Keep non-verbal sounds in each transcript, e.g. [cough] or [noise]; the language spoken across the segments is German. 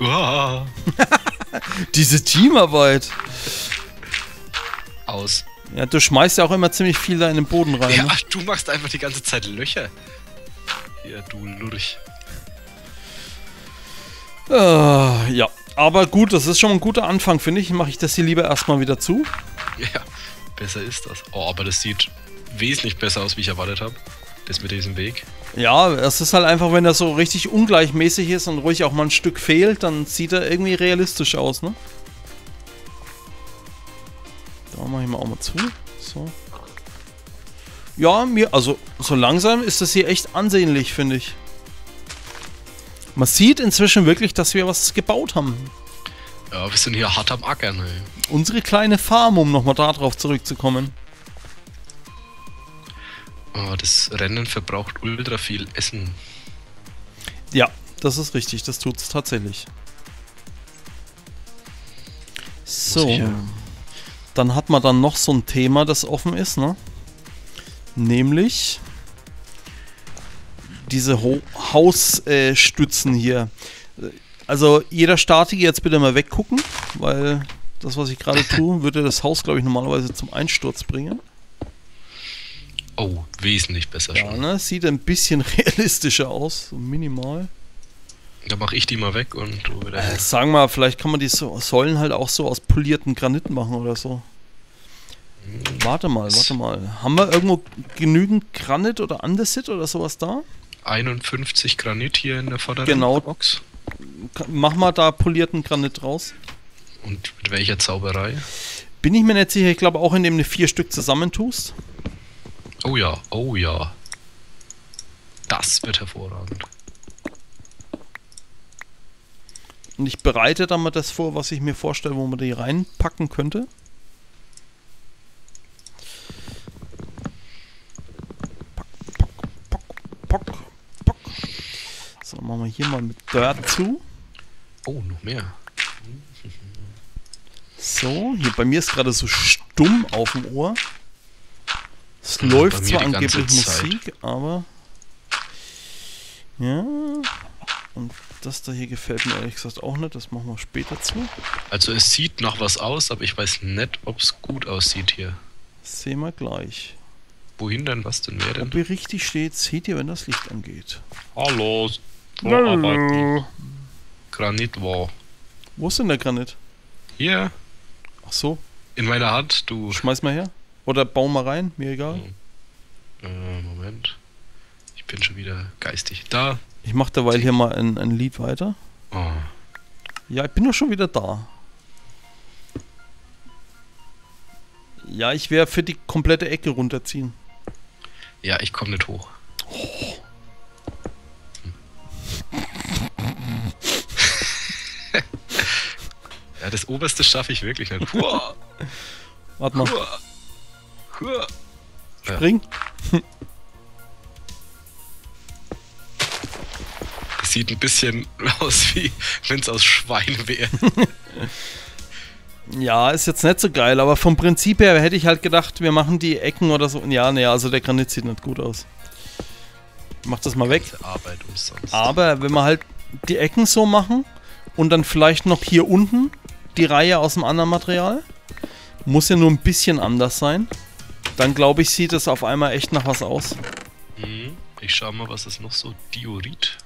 [laughs] Diese Teamarbeit. Aus. Ja, du schmeißt ja auch immer ziemlich viel da in den Boden rein. Ja, Ne? du machst einfach die ganze Zeit Löcher. Hier, du Lurch. Äh, ja, aber gut, das ist schon ein guter Anfang, finde ich. Mache ich das hier lieber erstmal wieder zu. Ja, besser ist das. Oh, aber das sieht wesentlich besser aus, wie ich erwartet habe. Das mit diesem Weg. Ja, es ist halt einfach, wenn er so richtig ungleichmäßig ist und ruhig auch mal ein Stück fehlt, dann sieht er irgendwie realistisch aus, ne? Da mache ich mal auch mal zu. So. Ja, mir, also so langsam ist das hier echt ansehnlich, finde ich. Man sieht inzwischen wirklich, dass wir was gebaut haben. Ja, wir sind hier hart am Ackern, ey. Unsere kleine Farm, um nochmal darauf zurückzukommen. Oh, das Rennen verbraucht ultra viel Essen. Ja, das ist richtig, das tut's tatsächlich. So. Dann hat man dann noch so ein Thema, das offen ist, ne? Nämlich diese Ho Hausstützen äh, hier. Also jeder Startige jetzt bitte mal weggucken, weil das, was ich gerade [laughs] tue, würde das Haus, glaube ich, normalerweise zum Einsturz bringen. Oh, wesentlich besser Ja, schon. ne? Sieht ein bisschen [laughs] realistischer aus, so minimal. Da mache ich die mal weg und du wieder Äh, sagen wir, vielleicht kann man die so Säulen halt auch so aus polierten Granit machen oder so. Warte mal, warte mal. Haben wir irgendwo genügend Granit oder Andesit oder sowas da? 51 Granit hier in der vorderen Genau. Box. Mach mal da polierten Granit raus. Und mit welcher Zauberei? Bin ich mir nicht sicher, ich glaube auch indem du vier Stück zusammentust. Oh ja, oh ja. Das wird hervorragend. Und ich bereite dann mal das vor, was ich mir vorstelle, wo man die reinpacken könnte. Pock, pock, pock, pock. So, machen wir hier mal mit Dirt zu. Oh, noch mehr. So, hier bei mir ist gerade so stumm auf dem Ohr. Es Ja, läuft zwar angeblich. Musik, aber. Ja. Und das da hier gefällt mir ehrlich gesagt auch nicht. Das machen wir später zu. Also es sieht nach was aus, aber ich weiß nicht, ob es gut aussieht hier. Das sehen wir gleich. Wohin denn? Was denn? Wer denn? Ob ihr richtig steht, seht ihr, wenn das Licht angeht. Hallo. Granit war. Wo ist denn der Granit? Hier, Ach so, in meiner Hand, du. schmeiß mal her. Oder bau mal rein, mir egal. Äh, Moment. Ich bin schon wieder geistig. Da. Ich mach derweil hier mal ein, ein Lied weiter. Oh. Ja, ich bin doch schon wieder da. Ja, ich werde für die komplette Ecke runterziehen. Ja, ich komme nicht hoch. [laughs] ja, das oberste schaffe ich wirklich nicht. Warte mal. Spring. Das [laughs] sieht ein bisschen aus wie wenn es aus Schwein wäre. [laughs] Ja, ist jetzt nicht so geil, aber vom Prinzip her hätte ich halt gedacht, wir machen die Ecken oder so. Ja, ne, also der Granit sieht nicht gut aus. Mach das mal weg. Arbeit umsonst. Aber wenn wir halt die Ecken so machen und dann vielleicht noch hier unten die Reihe aus dem anderen Material, muss ja nur ein bisschen anders sein. Dann glaube ich, sieht es auf einmal echt nach was aus. Hm, Ich schau mal, was ist noch so. Diorit.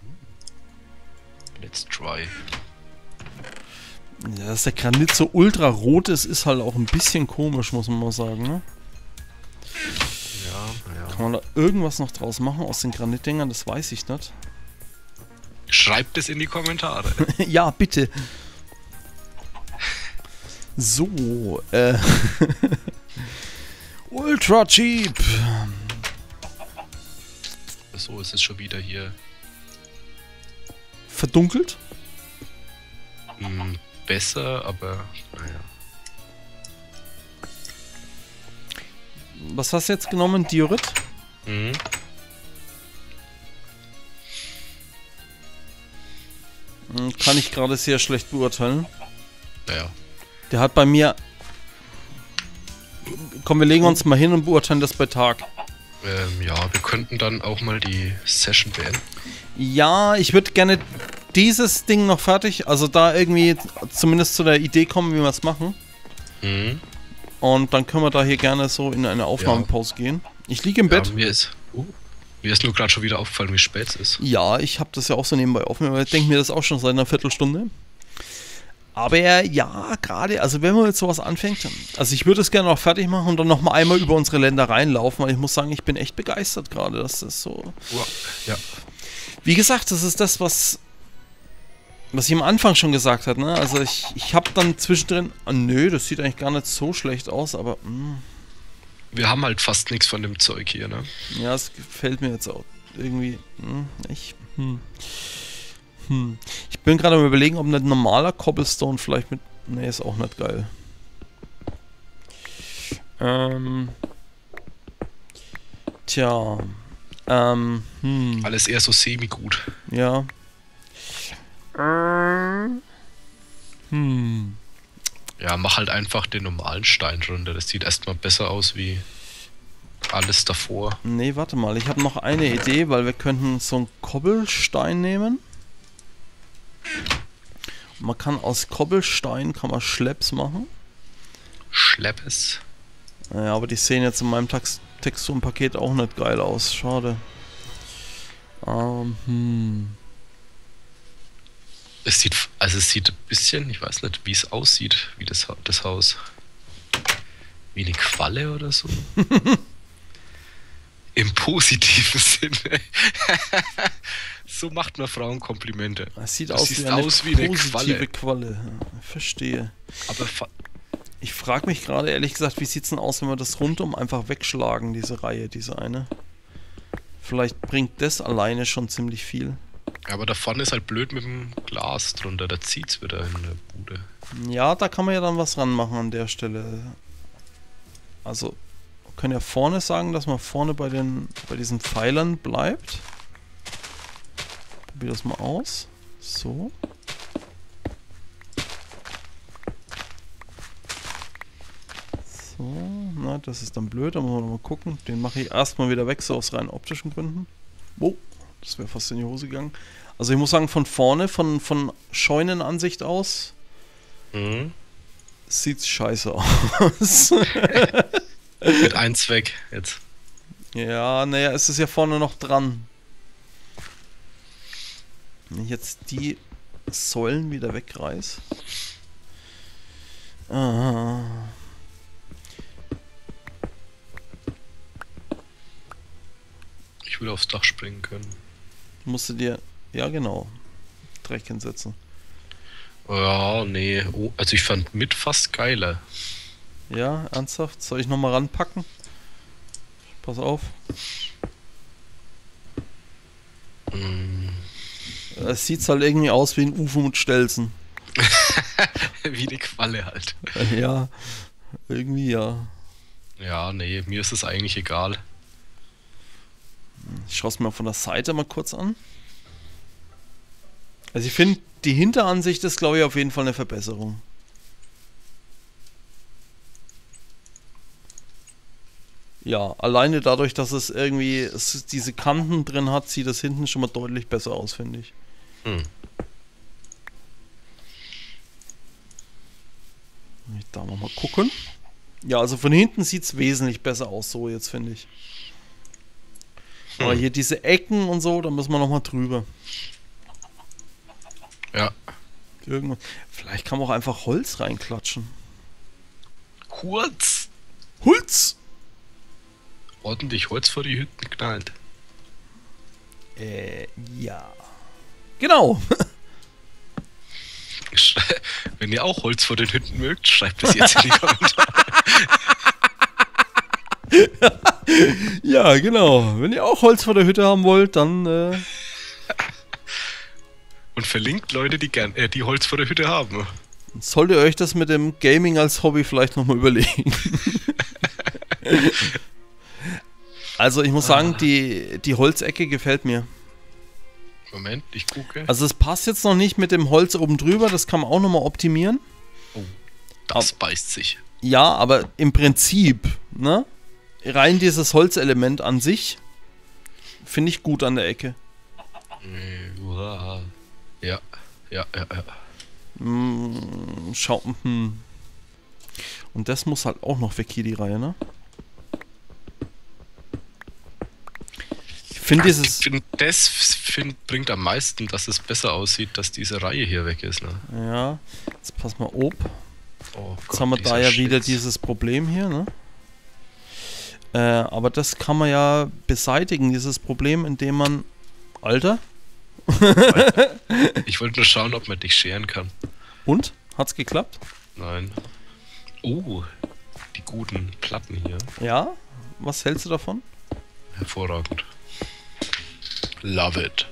Hm. Let's try. Ja, dass der Granit so ultra rot ist, ist halt auch ein bisschen komisch, muss man mal sagen. Ne? Ja, ja. Kann man da irgendwas noch draus machen aus den Granitdingern? Das weiß ich nicht. Schreibt es in die Kommentare. [laughs] ja, bitte. So, äh. [laughs] Ultra cheap. so ist es schon wieder hier. Verdunkelt? Hm, besser, aber naja. Was hast du jetzt genommen? Diorit? Mhm. Hm, Kann ich gerade sehr schlecht beurteilen. Naja. Der hat bei mir. Komm, wir legen uns mal hin und beurteilen das bei Tag. Ähm, ja, wir könnten dann auch mal die Session beenden. Ja, ich würde gerne dieses Ding noch fertig, also da irgendwie zumindest zu der Idee kommen, wie wir es machen. Mhm. Und dann können wir da hier gerne so in eine Aufnahmepause gehen. Ich liege im Ja, Bett. mir ist, uh, mir ist nur gerade schon wieder aufgefallen, wie spät es ist. Ja, ich habe das ja auch so nebenbei offen, aber ich denke mir das auch schon seit einer Viertelstunde. Aber ja, gerade, also wenn man jetzt sowas anfängt, also ich würde es gerne noch fertig machen und dann nochmal einmal über unsere Länder reinlaufen, weil ich muss sagen, ich bin echt begeistert gerade, dass das so. Ja. Wie gesagt, das ist das, was, was ich am Anfang schon gesagt habe, ne? Also ich, ich habe dann zwischendrin, ah, nö, das sieht eigentlich gar nicht so schlecht aus, aber mh, Wir haben halt fast nichts von dem Zeug hier, ne? ja, es gefällt mir jetzt auch irgendwie, mh, ich, hm. Hm. Ich bin gerade am überlegen, ob ein normaler Cobblestone vielleicht mit. Nee, ist auch nicht geil. Ähm. Tja. Ähm. Hm. Alles eher so semi-gut. Ja. Hm. Ja, mach halt einfach den normalen Stein runter. Das sieht erstmal besser aus wie alles davor. Nee, warte mal. Ich habe noch eine Idee, weil wir könnten so einen Kobbelstein nehmen. Man kann aus Kobbelstein kann man Schlepps machen. Schleppes. Naja, aber die sehen jetzt in meinem Texturenpaket auch nicht geil aus. Schade. Ähm, hm. Es sieht, also es sieht ein bisschen, ich weiß nicht, wie es aussieht, wie das, das Haus. Wie eine Qualle oder so. [laughs] Im positiven [laughs] Sinne. so macht man Frauen Komplimente. Es sieht Das aus sieht wie eine aus wie eine positive Qualle. Qualle. Verstehe. Aber Ich frage mich gerade ehrlich gesagt, wie sieht's denn aus, wenn wir das rundum einfach wegschlagen, diese Reihe, diese eine? Vielleicht bringt das alleine schon ziemlich viel. aber da vorne ist halt blöd mit dem Glas drunter. Da zieht's wieder in der Bude. Ja, da kann man ja dann was ranmachen an der Stelle. Also, können ja vorne sagen, dass man vorne bei den bei diesen Pfeilern bleibt. Probier das mal aus. So. So, na, das ist dann blöd, da muss man noch mal gucken. Den mache ich erstmal wieder weg, so aus rein optischen Gründen. Oh, das wäre fast in die Hose gegangen. Also ich muss sagen, von vorne, von, von Scheunenansicht aus, Mhm. sieht's scheiße aus. [laughs] [laughs] Mit eins weg jetzt. ja, naja, es ist ja vorne noch dran. Wenn ich jetzt die Säulen wieder wegreiß. Ah. Ich will aufs Dach springen können. Musst du dir. Ja, genau. Dreck hinsetzen. Ja, nee. Oh, also ich fand mit fast geiler. Ja, ernsthaft? Soll ich nochmal ranpacken? Pass auf. Mm. Es sieht halt irgendwie aus wie ein UFO mit Stelzen. [laughs] Wie eine Qualle halt. [laughs] Ja, irgendwie ja. Ja, nee, mir ist es eigentlich egal. Ich schaue es mir von der Seite mal kurz an. Also ich finde, die Hinteransicht ist, glaube ich, auf jeden Fall eine Verbesserung. Ja, alleine dadurch, dass es irgendwie es diese Kanten drin hat, sieht das hinten schon mal deutlich besser aus, finde ich. Hm. Ich da noch mal gucken. Ja, also von hinten sieht es wesentlich besser aus, so jetzt finde ich. Aber Hm. hier diese Ecken und so, da müssen wir noch mal drüber. Ja. Irgendwann. Vielleicht kann man auch einfach Holz reinklatschen. Kurz. Holz! Ordentlich Holz vor die Hütten knallt. Äh, ja. Genau. [laughs] Wenn ihr auch Holz vor den Hütten mögt, schreibt es jetzt in die Kommentare. [laughs] ja, genau. Wenn ihr auch Holz vor der Hütte haben wollt, dann äh, Und verlinkt Leute, die gern, äh, die Holz vor der Hütte haben. solltet ihr euch das mit dem Gaming als Hobby vielleicht nochmal überlegen. [laughs] also ich muss sagen, die, die Holzecke gefällt mir. Moment, ich gucke. Also es passt jetzt noch nicht mit dem Holz oben drüber, das kann man auch nochmal optimieren. das beißt sich. Ja, aber im Prinzip, ne? Rein dieses Holzelement an sich finde ich gut an der Ecke. Äh. Ja, ja, ja, ja. Hm, schau, hm. Und das muss halt auch noch weg hier, die Reihe, ne? Finde Ich dieses... find, das find, bringt am meisten, dass es besser aussieht, dass diese Reihe hier weg ist. Ne? Ja, jetzt pass mal ob. Oh Jetzt haben wir da ja wieder dieses Problem hier, ne? Äh, aber das kann man ja beseitigen, dieses Problem, indem man... Alter? Ich wollte nur schauen, ob man dich scheren kann. Und? Hat's geklappt? Nein. Oh, die guten Platten hier. Ja? Was hältst du davon? Hervorragend. Love it.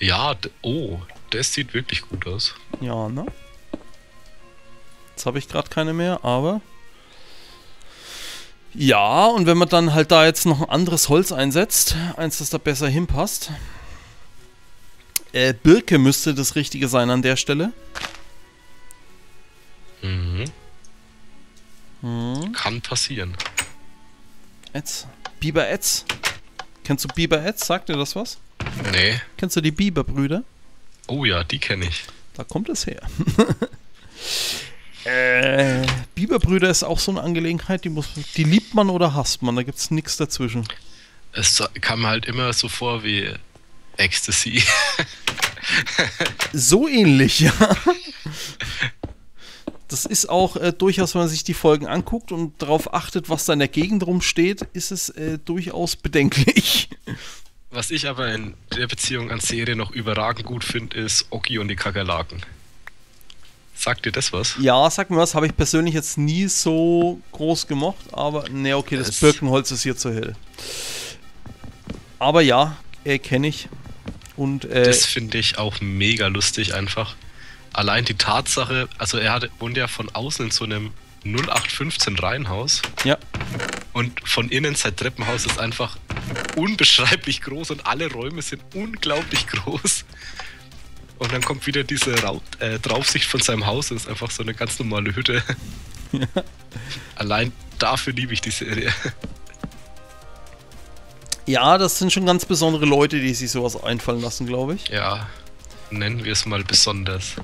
Ja, oh, das sieht wirklich gut aus. Ja, ne? Jetzt habe ich gerade keine mehr, aber... Ja, und wenn man dann halt da jetzt noch ein anderes Holz einsetzt, eins, das da besser hinpasst. Äh, Birke müsste das Richtige sein an der Stelle. Mhm. Hm. Kann passieren. Etz. Biber Etz. Kennst du Biber Etz? Sagt dir das was? Nee. Kennst du die Biberbrüder? Oh ja, die kenne ich. Da kommt es her. [laughs] äh, Biberbrüder ist auch so eine Angelegenheit, die muss, die liebt man oder hasst man, da gibt es nichts dazwischen. Es kam halt immer so vor wie Ecstasy. [laughs] So ähnlich, ja. [laughs] Das ist auch äh, durchaus, wenn man sich die Folgen anguckt und darauf achtet, was da in der Gegend rumsteht, ist es äh, durchaus bedenklich. Was ich aber in der Beziehung an Serie noch überragend gut finde, ist Oki und die Kakerlaken. Sagt dir das was? Ja, sag mir was, habe ich persönlich jetzt nie so groß gemocht, aber ne, okay, das Es- Birkenholz ist hier zu hell. Aber ja, äh, kenne ich. Und äh, Das finde ich auch mega lustig einfach. Allein die Tatsache, also er hatte, wohnt ja von außen in so einem 0815 Reihenhaus ja, und von innen sein Treppenhaus ist einfach unbeschreiblich groß und alle Räume sind unglaublich groß. Und dann kommt wieder diese Rau äh, Draufsicht von seinem Haus und ist einfach so eine ganz normale Hütte. Allein dafür liebe ich die Serie. ja, das sind schon ganz besondere Leute, die sich sowas einfallen lassen, glaube ich. Ja, nennen wir es mal besonders.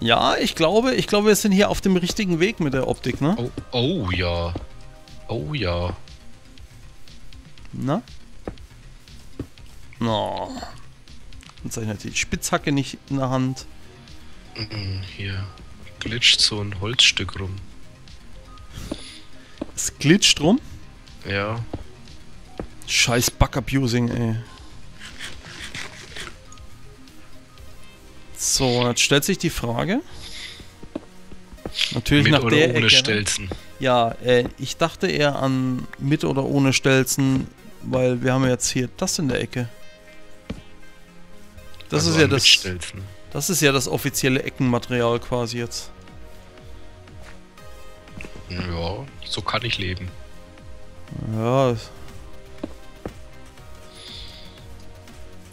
Ja, ich glaube, ich glaube, wir sind hier auf dem richtigen Weg mit der Optik, ne? Oh, oh ja. Oh ja. Na? No. Jetzt habe ich natürlich die Spitzhacke nicht in der Hand. Hier glitscht so ein Holzstück rum. Es glitscht rum. Ja. Scheiß Bug-Abusing, ey. So, jetzt stellt sich die Frage. Natürlich Mit nach oder der ohne Ecke? Stelzen. Ja, äh, ich dachte eher an mit oder ohne Stelzen, weil wir haben ja jetzt hier das in der Ecke. Das Also ist ja das. Stelzen. Das ist ja das offizielle Eckenmaterial quasi jetzt. Ja, so kann ich leben. Ja,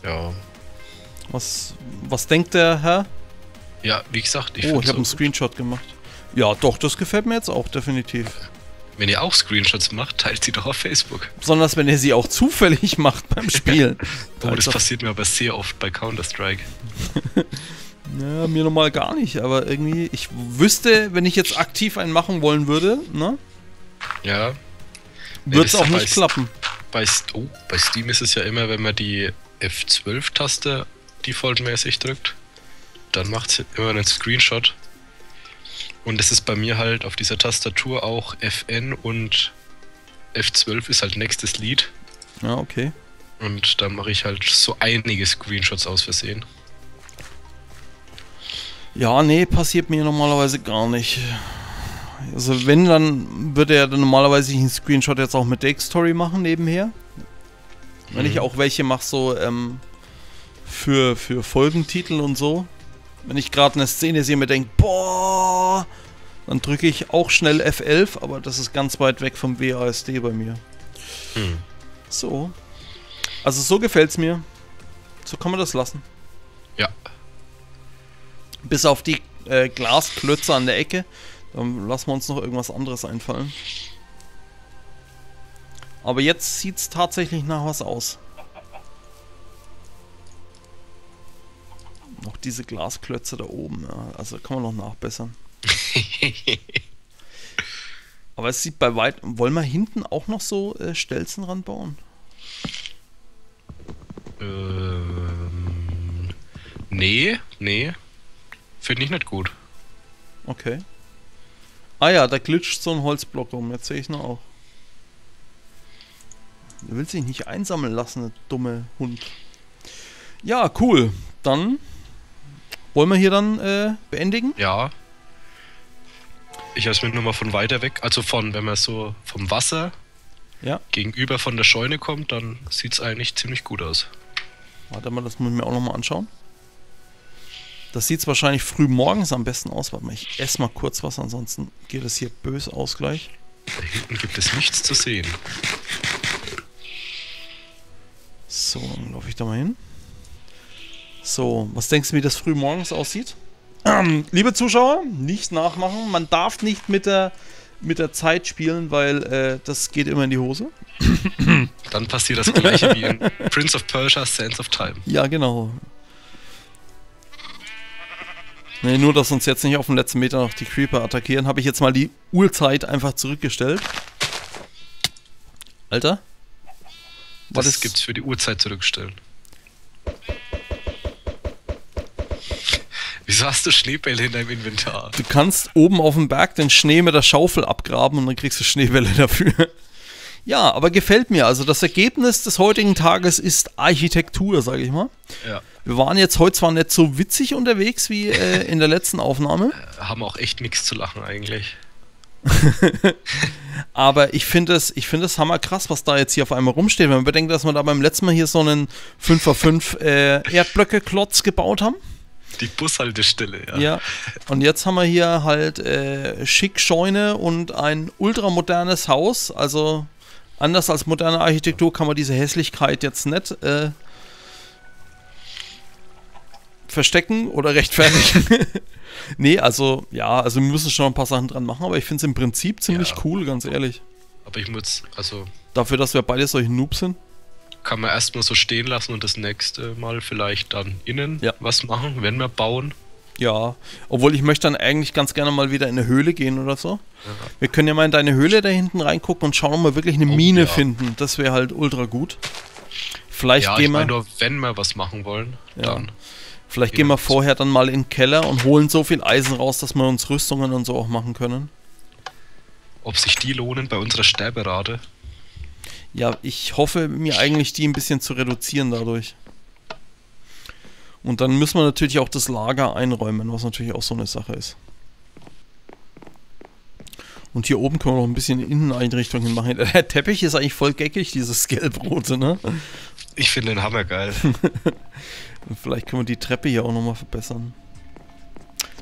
Ja. Was, was denkt der Herr? Ja, wie gesagt, ich oh, ich habe einen Screenshot gemacht. Ja, doch, das gefällt mir jetzt auch definitiv. wenn ihr auch Screenshots macht, teilt sie doch auf Facebook. Besonders wenn er sie auch zufällig macht beim [laughs] Spielen. Oh, das passiert mir aber sehr oft bei Counter-Strike. [laughs] ja, mir normal gar nicht, aber irgendwie, ich wüsste, wenn ich jetzt aktiv einen machen wollen würde, ne, Ja. würde es auch nicht klappen. Bei, oh, bei Steam ist es ja immer, wenn man die F12-Taste defaultmäßig drückt, dann macht es immer einen Screenshot. Und es ist bei mir halt auf dieser Tastatur auch FN und F12 ist halt nächstes Lied. Ja, okay. Und da mache ich halt so einige Screenshots aus Versehen. Ja, nee, passiert mir normalerweise gar nicht. Also wenn, dann würde er dann normalerweise einen Screenshot jetzt auch mit Story machen nebenher. Wenn ich Mhm. auch welche mache, so ähm, für, für Folgentitel und so. Wenn ich gerade eine Szene sehe, mir denke, boah, dann drücke ich auch schnell F11, aber das ist ganz weit weg vom WASD bei mir. Hm. So. Also so gefällt's mir. So kann man das lassen. Ja. Bis auf die äh, Glasklötze an der Ecke. Dann lassen wir uns noch irgendwas anderes einfallen. Aber jetzt sieht's tatsächlich nach was aus. Diese Glasklötze da oben. Ja. Also kann man noch nachbessern. [laughs] Aber es sieht bei weitem. Wollen wir hinten auch noch so äh, Stelzen ranbauen? Ähm, nee, nee. Finde ich nicht gut. Okay. Ah ja, da glitscht so ein Holzblock rum. Jetzt sehe ich noch auch. Der will sich nicht einsammeln lassen, der dumme Hund. Ja, cool. Dann wollen wir hier dann äh, beendigen? Ja. Ich habe es mir nur mal von weiter weg, also von, wenn man so vom Wasser Ja. gegenüber von der Scheune kommt, dann sieht es eigentlich ziemlich gut aus. Warte mal, das muss ich mir auch nochmal anschauen. Das sieht wahrscheinlich früh morgens am besten aus. Warte mal, ich esse mal kurz was, ansonsten geht es hier bös aus gleich. Da hinten gibt es nichts zu sehen. So, dann laufe ich da mal hin. So, was denkst du, wie das früh morgens aussieht? Ähm, liebe Zuschauer, nicht nachmachen. Man darf nicht mit der, mit der Zeit spielen, weil äh, das geht immer in die Hose. Dann passiert das gleiche wie in [laughs] Prince of Persia Sands of Time. Ja, genau. Nee, nur, dass uns jetzt nicht auf dem letzten Meter noch die Creeper attackieren, habe ich jetzt mal die Uhrzeit einfach zurückgestellt. Alter? Was ist- gibt's für die Uhrzeit zurückstellen? Wieso hast du Schneebälle in deinem Inventar? Du kannst oben auf dem Berg den Schnee mit der Schaufel abgraben und dann kriegst du Schneebälle dafür. [laughs] Ja, aber gefällt mir. Also das Ergebnis des heutigen Tages ist Architektur, sage ich mal. Ja. Wir waren jetzt heute zwar nicht so witzig unterwegs wie äh, in der letzten Aufnahme, [laughs] Haben auch echt nichts zu lachen eigentlich. [laughs] aber ich finde es, ich finde es hammerkrass, was da jetzt hier auf einmal rumsteht. Wenn man bedenkt, dass wir da beim letzten Mal hier so einen 5x5 äh, Erdblöcke-Klotz gebaut haben. Die Bushaltestelle, ja. Ja. Und jetzt haben wir hier halt äh, schick Scheune und ein ultramodernes Haus. Also anders als moderne Architektur kann man diese Hässlichkeit jetzt nicht äh, verstecken oder rechtfertigen. [laughs] nee, also ja, also wir müssen schon ein paar Sachen dran machen, aber ich finde es im Prinzip ziemlich Ja. cool, ganz ehrlich. Aber ich muss, also Dafür, dass wir beide solche Noobs sind. Kann man erstmal so stehen lassen und das nächste Mal vielleicht dann innen Ja. was machen, wenn wir bauen. Ja, obwohl ich möchte dann eigentlich ganz gerne mal wieder in eine Höhle gehen oder so. Wir können ja mal in deine Höhle da hinten reingucken und schauen, ob wir wirklich eine Oh, Mine ja. finden. Das wäre halt ultra gut. Vielleicht ja, gehen wir, nur, wenn wir was machen wollen, Ja. dann. vielleicht gehen wir vorher dann mal in den Keller und holen so viel Eisen raus, dass wir uns Rüstungen und so auch machen können. Ob sich die lohnen bei unserer Sterberate. Ja, ich hoffe mir eigentlich, die ein bisschen zu reduzieren dadurch. Und dann müssen wir natürlich auch das Lager einräumen, was natürlich auch so eine Sache ist. Und hier oben können wir noch ein bisschen Inneneinrichtungen machen. [laughs] Der Teppich ist eigentlich voll geckig, dieses gelbrote, ne? Ich finde den Hammer geil. [laughs] Vielleicht können wir die Treppe hier auch nochmal verbessern.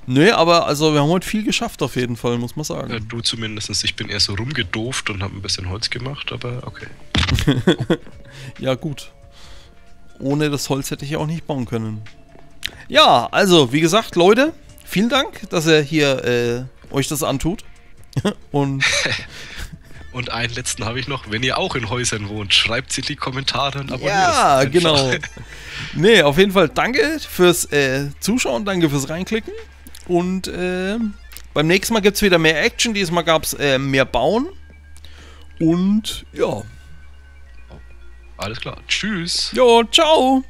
Nö, aber also wir haben heute viel geschafft auf jeden Fall, muss man sagen. Ja, du zumindest. Ich bin eher so rumgedooft und habe ein bisschen Holz gemacht, aber okay. [laughs] Ja, gut. Ohne das Holz hätte ich auch nicht bauen können. Ja, also, wie gesagt, Leute, vielen Dank, dass ihr hier äh, euch das antut. [laughs] Und [laughs] Und einen letzten habe ich noch. Wenn ihr auch in Häusern wohnt, schreibt sie in die Kommentare und abonniert ja, genau. Nee, auf jeden Fall danke fürs äh, Zuschauen, danke fürs Reinklicken. Und äh, beim nächsten Mal gibt es wieder mehr Action. Diesmal gab es äh, mehr Bauen. Und ja. Alles klar. Tschüss. Jo, ciao.